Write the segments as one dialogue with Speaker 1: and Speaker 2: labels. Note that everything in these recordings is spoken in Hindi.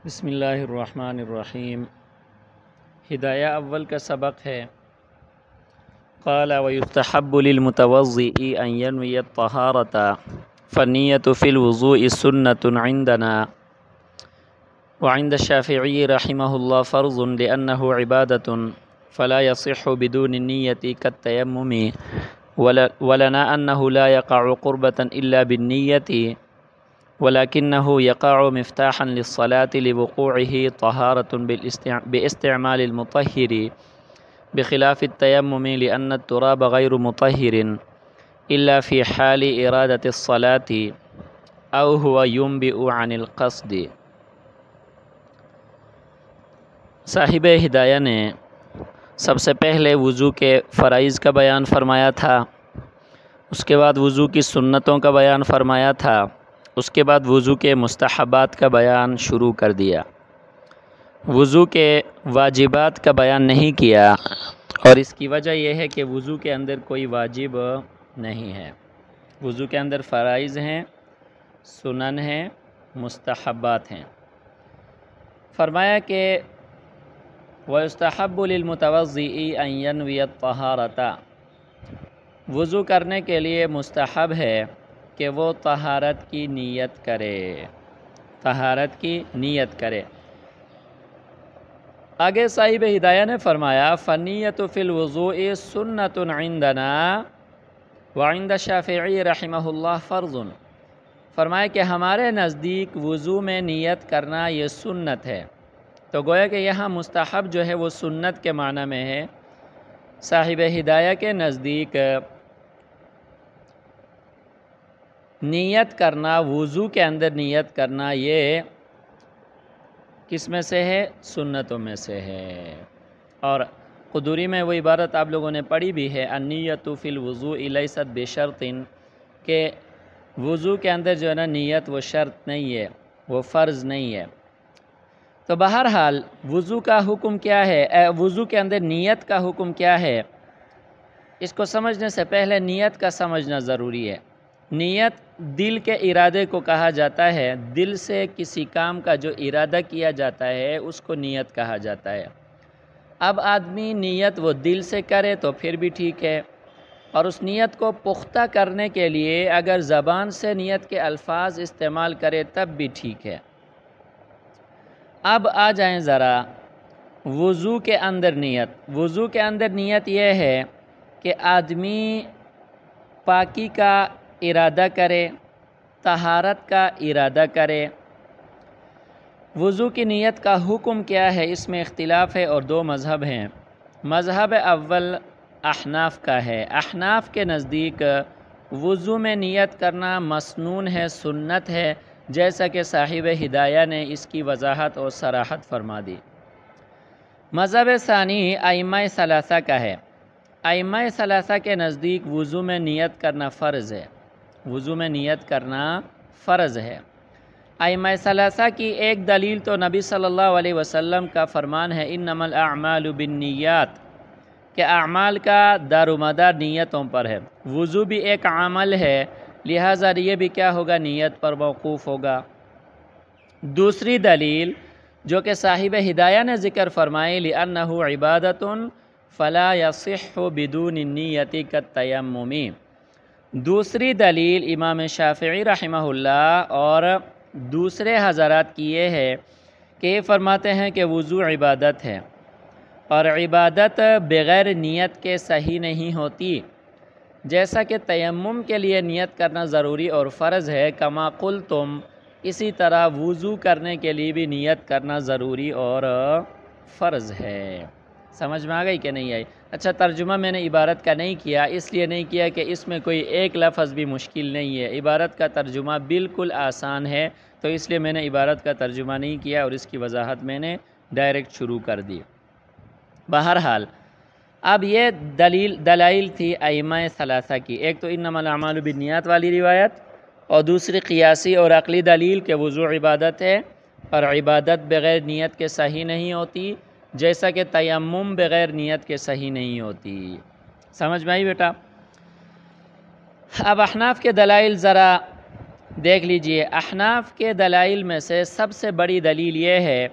Speaker 1: बसमीम हिदाया अव्वल का सबक है क़ाल वयुस्तहबुलमतवज़ी अनवियत तहारता फ़नीत फ़िलवज़ू सुन्नतना वंद शाफ़ी रहिमहुल्लाह फ़र्ज़ुन लिअन्नहु इबादतुन फ़ला यसिह बिदून नीयति कत्तयम्मुमी वलना अन्नहु ला यक़अ क़ुर्बतन इल्ला बिन्नियति वलाकिन्नह यक़ा मफ्ताहन लसलात लवक़ूह तहारत बेस्तेमालमतहरी बखिलाफ़ तयम लन्न तुराब गैर मतहरिन इल्ला फ़ी हाल इरादत सलाती अव हुआ युम्बि अनिलक़सद साहिब हिदाया ने सबसे पहले वज़ू के फ़राइज़ का बयान फरमाया था उसके बाद वज़ू की सुन्नतों का बयान फरमाया था उसके बाद वज़ू के मुस्तहबात का बयान शुरू कर दिया। वज़ू के वाजिबात का बयान नहीं किया और इसकी वजह यह है कि वज़ू के अंदर कोई वाजिब नहीं है। वज़ू के अंदर फ़राइज़ हैं, सुनन हैं, मुस्तहबात हैं। फरमाया कि वस्तहबुलमतवज़ी अनवियत तहारता वज़ू करने के लिए मुस्तहब है कि वो तहारत की नीयत करे। तहारत की नीयत करे। आगे साहिब हिदाया ने फरमाया फ़नीत फ़िलवज़ू सुन्नतना वाइंद शाफ़ी रहमल्ला फ़र्ज़ुन। फरमाया कि हमारे नज़दीक वज़ू में नीयत करना ये सुन्नत है। तो गोया कि यहाँ मुस्तहब जो है वो सुन्नत के माना में है। साहिब हिदाया के नज़दीक नीयत करना, वज़ू के अंदर नीयत करना, ये किसमें से है? सुन्नतों में से है। और कुदूरी में वो इबारत आप लोगों ने पढ़ी भी है, अनीयत फ़िल वज़ू इलसत बेशर्तिन, के वज़ू के अंदर जो है ना, नीयत वो शर्त नहीं है, वो फ़र्ज़ नहीं है। तो बहरहाल, वज़ू का हुक्म क्या है? वज़ू के अंदर नीयत का हुक्म क्या है? इसको समझने से पहले नीयत का समझना ज़रूरी है। नीयत दिल के इरादे को कहा जाता है। दिल से किसी काम का जो इरादा किया जाता है, उसको नीयत कहा जाता है। अब आदमी नीयत वो दिल से करे तो फिर भी ठीक है। और उस नीयत को पुख्ता करने के लिए अगर ज़बान से नीयत के अल्फाज इस्तेमाल करे, तब भी ठीक है। अब आ जाएँ ज़रा वज़ू के अंदर नीयत। वज़ू के अंदर नीयत यह है कि आदमी पाकी का इरादा करे, तहारत का इरादा करे। वज़ू की नीयत का हुक्म क्या है? इसमें इख्तिलाफ़ है और दो मज़हब हैं। मज़हब अव्वल अहनाफ का है। अहनाफ के नज़दीक वज़ू में नीयत करना मसनून है, सुन्नत है, जैसा कि साहिब हिदाया ने इसकी वजाहत और सराहत फरमा दी। मज़हब सानी आइमा सलासा का है। आइमा सलासा के नज़दीक वज़ू में नीयत करना फ़र्ज़ है। वज़ू में नियत करना फ़र्ज़ है। आइम सलासा की एक दलील तो नबी सल्लल्लाहु अलैहि वसल्लम का फ़रमान है इन नमल अमाल बिन्नीयात के अमाल का दारुमदार नीयतों पर है। वज़ू भी एक अमल है, लिहाजा ये भी क्या होगा, नीयत पर मौकूफ़ होगा। दूसरी दलील, जो कि साहिब हिदाया ने ज़िक्र फरमाई, लिअन्नहु इबादतुन फ़ला यसिह बिदून नीयति का तयम्मुमी। दूसरी दलील इमाम शाफ़ी रहमहुल्ला और दूसरे हज़रात की ये है कि फरमाते हैं कि वज़ू इबादत है और इबादत बग़ैर नीयत के सही नहीं होती। जैसा कि तयम के लिए नियत करना ज़रूरी और फ़र्ज़ है कमाकुल तुम इसी तरह वज़ू करने के लिए भी नियत करना ज़रूरी और फ़र्ज़ है। समझ में आ गई कि नहीं आई? अच्छा तर्जुमा मैंने इबारत का नहीं किया, इसलिए नहीं किया कि इसमें कोई एक लफ्ज़ भी मुश्किल नहीं है। इबारत का तर्जुमा बिल्कुल आसान है तो इसलिए मैंने इबारत का तर्जुमा नहीं किया और इसकी वजाहत मैंने डायरेक्ट शुरू कर दी। बहरहाल, अब ये दलील, दलाइल थी आइमा सलासा की। एक तो इन नमालबिनियात वाली रिवायत और दूसरी क़ियासी और अकली दलील के वज़ू इबादत है और इबादत बग़ैर नीयत के सही नहीं होती। जैसा कि तयम बग़ैर नीयत के सही नहीं होती। समझ में आई बेटा? अब अहनाफ के दलाइल ज़रा देख लीजिए। अहनाफ के दलाइल में से सबसे बड़ी दलील ये है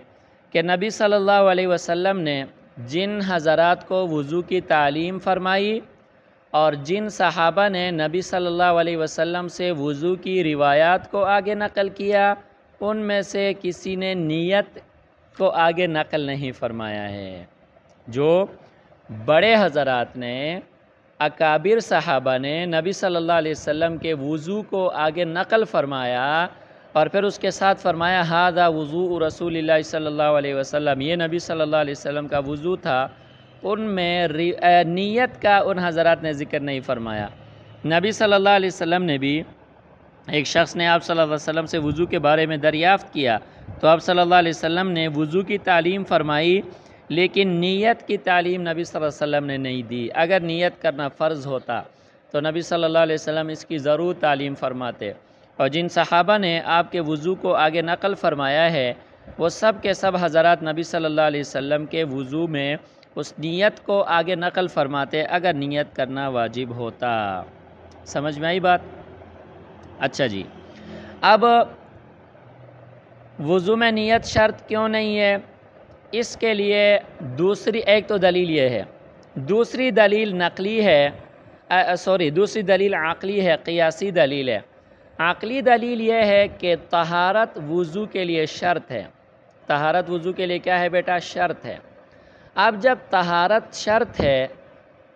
Speaker 1: कि नबी सल्लल्लाहु अलैहि वसल्लम ने जिन हज़रात को वज़ू की तालीम फरमाई और जिन सहाबा ने नबी सल्लल्लाहु अलैहि वसल्लम से वज़ू की रिवायात को आगे नकल किया, उनमें से किसी ने नीयत को आगे नकल नहीं फरमाया है। जो बड़े हज़रात ने, अकाबिर सहाबा ने नबी सल्लल्लाहु अलैहि वसल्लम के वज़ू को आगे नकल फरमाया और फिर उसके साथ फरमाया, हादा वज़ू रसूल सल्लल्लाहु अलैहि वसल्लम। ये नबी सल्लल्लाहु अलैहि वसल्लम का वज़ू था। उनमें नीयत का उन हज़रात ने ज़िक्र नहीं फरमाया। नबी सल्लल्लाहु अलैहि वसल्लम ने भी एक शख्स ने आप सल्लल्लाहु अलैहि वसल्लम से वज़ू के बारे में दरियाफ़त किया। तो आप सल्लल्लाहु अलैहि वसल्लम ने वज़ू की तालीम फरमाई, लेकिन नीयत की तालीम नबी सल्लल्लाहु अलैहि वसल्लम ने नहीं दी। अगर नीयत करना फ़र्ज़ होता तो नबी सल्लल्लाहु अलैहि वसल्लम इसकी ज़रूर तालीम फरमाते। और जिन सहाबा ने आपके वज़ू को आगे नकल फरमाया है, वो सब के सब हज़रत नबी सल्लल्लाहु अलैहि वसल्लम के वज़ू में उस नीयत को आगे नकल फरमाते, अगर नीयत करना वाजिब होता। समझ में आई बात? अच्छा जी। अब वज़ू में नीयत शर्त क्यों नहीं है? इसके लिए दूसरी, एक तो दलील ये है। दूसरी दलील नकली है सॉरी दूसरी दलील आकली है, क़ियासी दलील है। आकली दलील ये है कि तहारत वज़ू के लिए शर्त है। तहारत वज़ू के लिए क्या है बेटा? शर्त है। अब जब तहारत शर्त है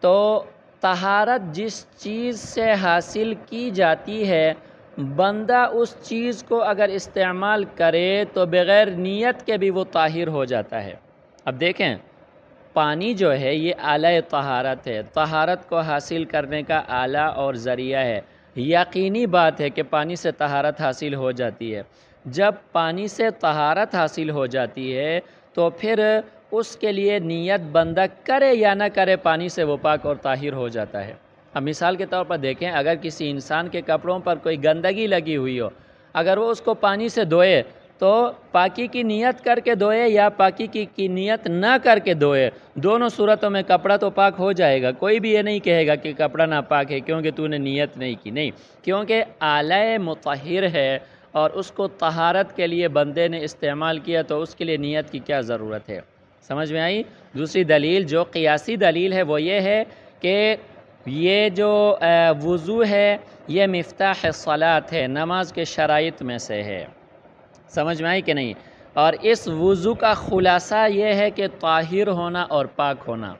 Speaker 1: तो तहारत जिस चीज़ से हासिल की जाती है बंदा उस चीज़ को अगर इस्तेमाल करे तो बग़ैर नीयत के भी वो ताहिर हो जाता है। अब देखें, पानी जो है, ये आला तहारत है। तहारत को हासिल करने का आला और ज़रिया है। यकीनी बात है कि पानी से तहारत हासिल हो जाती है। जब पानी से तहारत हासिल हो जाती है तो फिर उसके लिए नीयत बंदा करे या ना करे पानी से वो पाक और ताहिर हो जाता है। अब मिसाल के तौर पर देखें अगर किसी इंसान के कपड़ों पर कोई गंदगी लगी हुई हो अगर वो उसको पानी से धोए तो पाकी की नीयत करके धोए या पाकी की, की नीयत ना करके धोए दोनों सूरतों में कपड़ा तो पाक हो जाएगा। कोई भी ये नहीं कहेगा कि कपड़ा ना पाक है क्योंकि तूने नीयत नहीं की। नहीं क्योंकि आलय मुतहिर है और उसको तहारत के लिए बंदे ने इस्तेमाल किया तो उसके लिए नीयत की क्या ज़रूरत है? समझ में आई? दूसरी दलील जो क़ियासी दलील है वो ये है कि ये जो वज़ू है, ये मफ्ताह सलात है, नमाज़ के शराइत में से है। समझ में आई कि नहीं? और इस वज़ू का ख़ुलासा ये है कि ताहिर होना और पाक होना।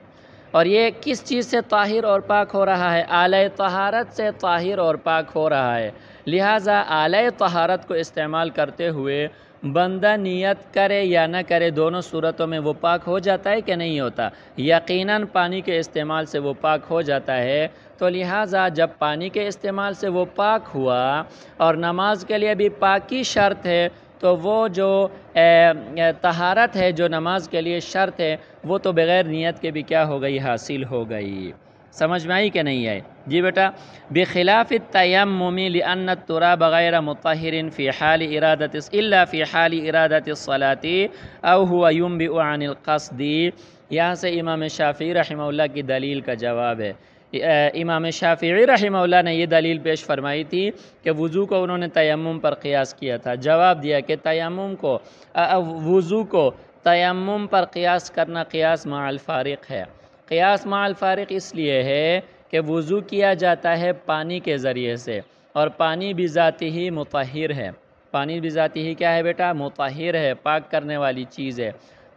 Speaker 1: और ये किस चीज़ से ताहिर और पाक हो रहा है? आल तहारत से ताहिर और पाक हो रहा है। लिहाजा आल तहारत को इस्तेमाल करते हुए बंदा नियत करे या ना करे, दोनों सूरतों में वो पाक हो जाता है कि नहीं होता? यकीनन पानी के इस्तेमाल से वो पाक हो जाता है। तो लिहाजा जब पानी के इस्तेमाल से वो पाक हुआ और नमाज़ के लिए भी पाक शर्त है तो वो जो तहारत है, जो नमाज़ के लिए शर्त है, वो तो बग़ैर नियत के भी क्या हो गई, हासिल हो गई। समझ में आई कि नहीं आई? जी बेटा, बेखिलाफ़ तयमी लिअन तुरा बग़ैर मतहरिन फ़िहाल इरादत फ़ी हाल इरादत सलाती अवम बिनकसदी यहाँ से इमाम शाफ़ी रहमल्ला की दलील का जवाब है। इमाम शाफ़ी रहमल्ला ने यह दलील पेश फरमाई थी कि वज़ू को उन्होंने तयम पर क़ियास किया था। जवाब दिया कि तयम को वज़ू को तयम पर क़ियास करना क़ियास माल फ़ारिक है। क़ियास माल फ़ारिक इसलिए है कि वज़ू किया जाता है पानी के ज़रिए से, और पानी भी ज़ाती ही मतहिर है। पानी भी ज़ाती ही क्या है बेटा? मतहिर है, पाक करने वाली चीज़ है।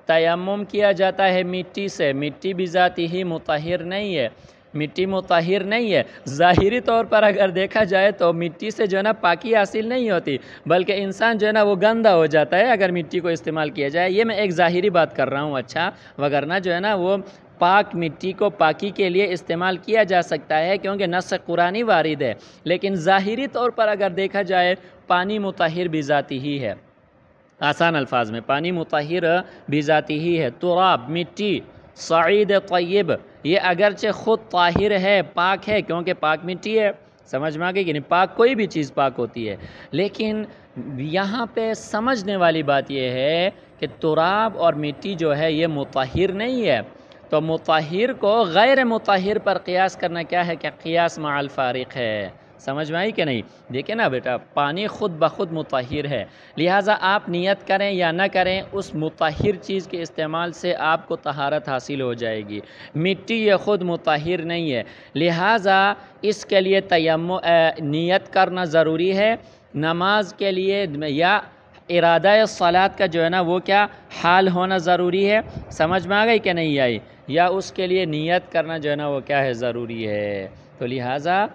Speaker 1: तयम किया जाता है मिट्टी से, मिट्टी भी ज़ाती ही मतहिर नहीं है। मिट्टी मुताहिर नहीं है। ज़ाहिरी तौर पर अगर देखा जाए तो मिट्टी से जो है ना पाकी हासिल नहीं होती, बल्कि इंसान जो है ना वो गंदा हो जाता है अगर मिट्टी को इस्तेमाल किया जाए। ये मैं एक ज़ाहिरी बात कर रहा हूँ अच्छा वगरना जो है ना वो पाक मिट्टी को पाकी के लिए इस्तेमाल किया जा सकता है, क्योंकि नस कुरानी वारिद है। लेकिन ज़ाहरी तौर पर अगर देखा जाए, पानी मुताहिर भी ज़ाती ही है। आसान अल्फाज में, पानी मुताहिर भी ज़ाती ही है। तुराब, मिट्टी, सईद, तयब, ये अगरचे ख़ुद ताहिर है, पाक है, क्योंकि पाक मिट्टी है। समझ में आ गई कि नहीं? पाक कोई भी चीज़ पाक होती है। लेकिन यहाँ पे समझने वाली बात यह है कि तुराब और मिट्टी जो है, ये मुताहिर नहीं है। तो मुताहिर को गैर मुताहिर पर क़ियास करना क्या है? क्या क़ियास माल फ़ारिक है? समझ में आई कि नहीं? देखिए ना बेटा, पानी ख़ुद ब खुद मुतहर है। लिहाजा आप नियत करें या ना करें, उस मुतहर चीज़ के इस्तेमाल से आपको तहारत हासिल हो जाएगी। मिट्टी ये ख़ुद मुतहर नहीं है। लिहाजा इसके लिए तयम नियत करना ज़रूरी है। नमाज़ के लिए या इरादा सलात का जो है ना, वो क्या? हाल होना ज़रूरी है। समझ में आ गई कि नहीं आई? या उसके लिए नियत करना जो है ना वो क्या है, ज़रूरी है। तो लिहाजा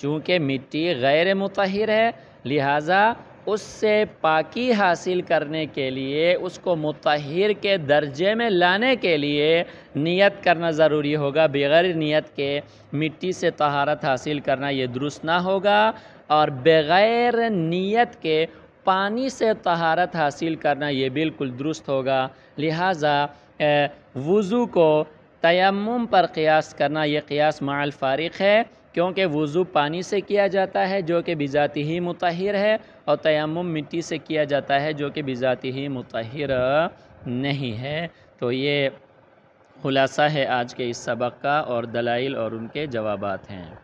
Speaker 1: चूँकि मिट्टी गैर मुतहर है, लिहाजा उससे पाकी हासिल करने के लिए, उसको मुतहर के दर्जे में लाने के लिए नियत करना ज़रूरी होगा। बग़ैर नियत के मिट्टी से तहारत हासिल करना ये दुरुस्त ना होगा और बग़ैर नियत के पानी से तहारत हासिल करना ये बिल्कुल दुरुस्त होगा। लिहाजा वज़ू को तयम पर क़ियास करना, ये क़ियास माल फ़ारिक है, क्योंकि वज़ू पानी से किया जाता है, जो कि बिजाती ही मुतहर है, और तयम मिट्टी से किया जाता है, जो कि बिजाती ही मुतहर नहीं है। तो ये ख़ुलासा है आज के इस सबक का, और दलाइल और उनके जवाबात हैं।